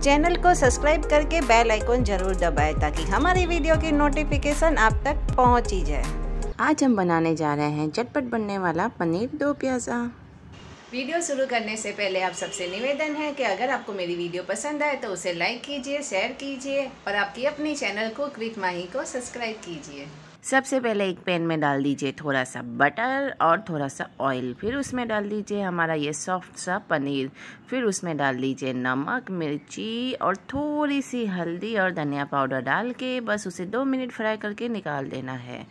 Channel को subscribe करके bell icon ज़रूर दबाएँ ताकि हमारी वीडियो की नोटिफिकेशन आप तक पहुँच ही जाए। आज हम बनाने जा रहे हैं झटपट बनने वाला पनीर दो प्याज़ा। वीडियो शुरू करने से पहले आप सबसे निवेदन है कि अगर आपको मेरी वीडियो पसंद आए तो उसे लाइक कीजिए शेयर कीजिए और आपकी अपनी चैनल को क्विक माही को सब्सक्राइब कीजिए। सबसे पहले एक पैन में डाल दीजिए थोड़ा सा बटर और थोड़ा सा ऑयल फिर उसमें डाल दीजिए हमारा ये सॉफ्ट सा पनीर। फिर उसमें डाल दीजिए नमक, मिर्ची और थोड़ी सी हल्दी और धनिया पाउडर डाल के बस उसे दो मिनट फ्राई करके निकाल देना है।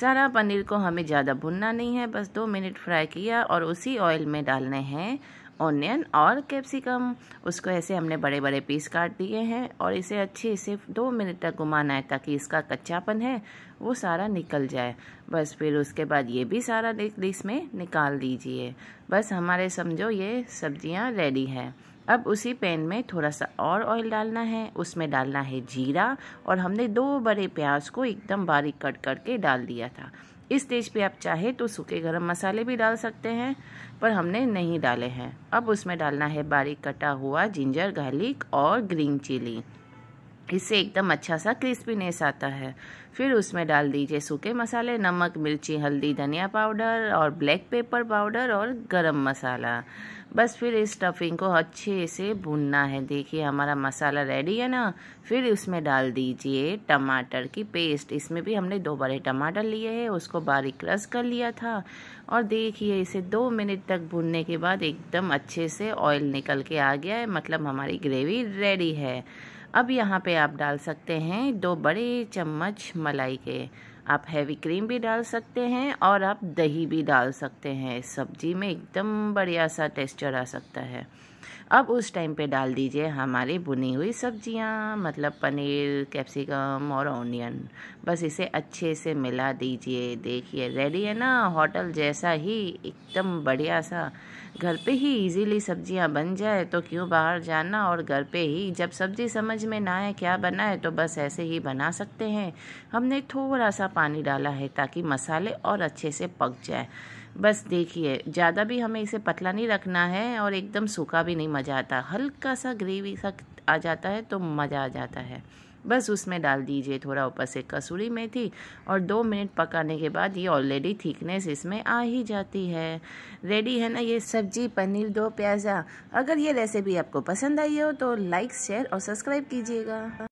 सारा पनीर को हमें ज़्यादा भुनना नहीं है, बस दो मिनट फ्राई किया और उसी ऑयल में डालने हैं। ऑनियन और कैप्सिकम उसको ऐसे हमने बड़े बड़े पीस काट दिए हैं और इसे अच्छे से दो मिनट तक घुमाना है ताकि इसका कच्चापन है, वो सारा निकल जाए। बस फिर उसके बाद ये भी सारा इसमें निकाल दीजिए। बस हमारे समझो ये सब्ज़ियाँ रेडी हैं। अब उसी पैन में थोड़ा सा और ऑयल डालना है, उसमें डालना है जीरा और हमने दो बड़े प्याज को एकदम बारीक कट करके डाल दिया था। इस स्टेज पे आप चाहे तो सूखे गरम मसाले भी डाल सकते हैं, पर हमने नहीं डाले हैं। अब उसमें डालना है बारीक कटा हुआ जिंजर, गार्लिक और ग्रीन चिली। इससे एकदम अच्छा सा क्रिस्पीनेस आता है। फिर उसमें डाल दीजिए सूखे मसाले, नमक, मिर्ची, हल्दी, धनिया पाउडर और ब्लैक पेपर पाउडर और गरम मसाला। बस फिर इस स्टफिंग को अच्छे से भूनना है। देखिए, हमारा मसाला रेडी है ना? फिर उसमें डाल दीजिए टमाटर की पेस्ट इसमें भी हमने दो बड़े टमाटर लिए हैं, उसको बारीक क्रश कर लिया था। और देखिए, इसे दो मिनट तक भूनने के बाद एकदम अच्छे से ऑयल निकल के आ गया है। मतलब हमारी ग्रेवी रेडी है। अब यहाँ पे आप डाल सकते हैं दो बड़े चम्मच मलाई के। आप हैवी क्रीम भी डाल सकते हैं और आप दही भी डाल सकते हैं। सब्ज़ी में एकदम बढ़िया सा टेक्सचर आ सकता है। अब उस टाइम पे डाल दीजिए हमारी बुनी हुई सब्ज़ियाँ मतलब पनीर कैप्सिकम और ऑनियन बस इसे अच्छे से मिला दीजिए। देखिए रेडी है ना? होटल जैसा ही एकदम बढ़िया सा। घर पे ही इजीली सब्ज़ियाँ बन जाए तो क्यों बाहर जाना? और घर पे ही जब सब्ज़ी समझ में ना आए क्या बनाए तो बस ऐसे ही बना सकते हैं। हमने थोड़ा सा पानी डाला है ताकि मसाले और अच्छे से पक जाए। बस देखिए, ज़्यादा भी हमें इसे पतला नहीं रखना है और एकदम सूखा भी नहीं मज़ा आता। हल्का सा ग्रेवी सा आ जाता है तो मज़ा आ जाता है। बस उसमें डाल दीजिए थोड़ा ऊपर से कसूरी मेथी और दो मिनट पकाने के बाद ये ऑलरेडी थिकनेस इसमें आ ही जाती है। रेडी है ना ये सब्ज़ी पनीर दो प्याज़ा? अगर ये रेसिपी आपको पसंद आई हो तो लाइक शेयर और सब्सक्राइब कीजिएगा।